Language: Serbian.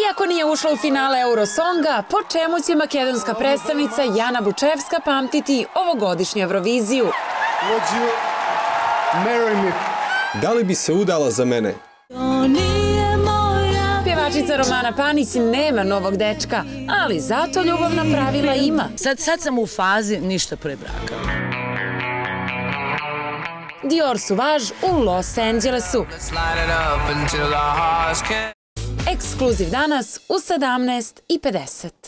Iako nije ušla u finale Eurosonga, po čemu će makedonska predstavnica Jana Bučevska pamtiti ovogodišnju Euroviziju? Would you marry me? Da li bi se udala za mene? Pjevačica Romana Panić nema novog dečka, ali zato ljubavna pravila ima. Sad, sad sam u fazi ništa pre braka. Dior Suvaž u Los Angelesu. Ekskluziv danas u 17.50.